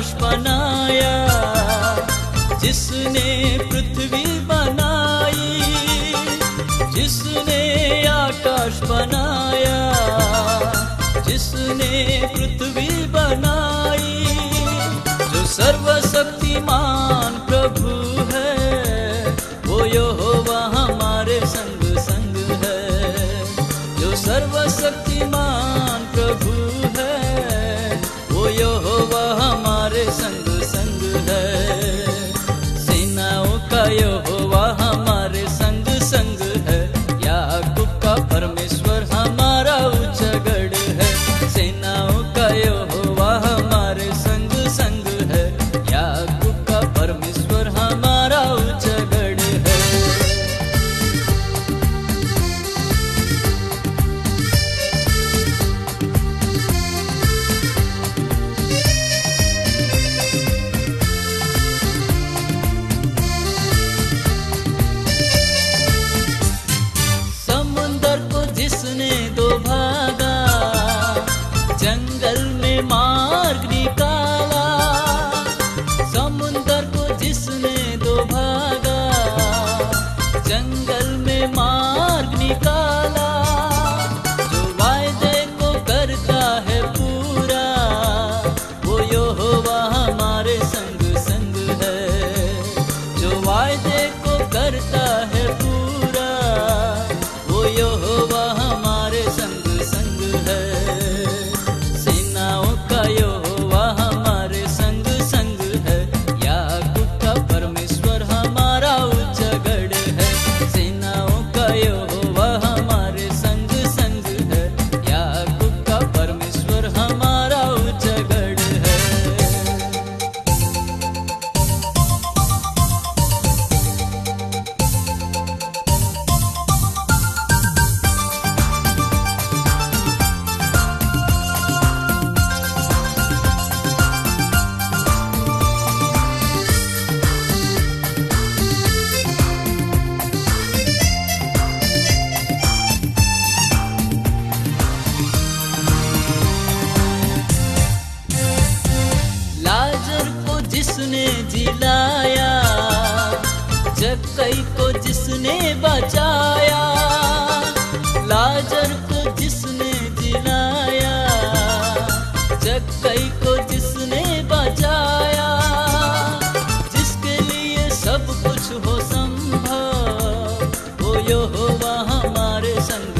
आकाश बनाया, जिसने पृथ्वी बनाई, जिसने आकाश बनाया, जिसने पृथ्वी बनाई। जो सर्वशक्तिमान प्रभु है, वो यो वह हमारे संग संग है। जो सर्वशक्तिमान जिलाया जब कई को जिसने बचाया, लाजर को जिसने जिलाया जब कई को जिसने बचाया, जिसके लिए सब कुछ हो संभव, वो यो हो हमारे संग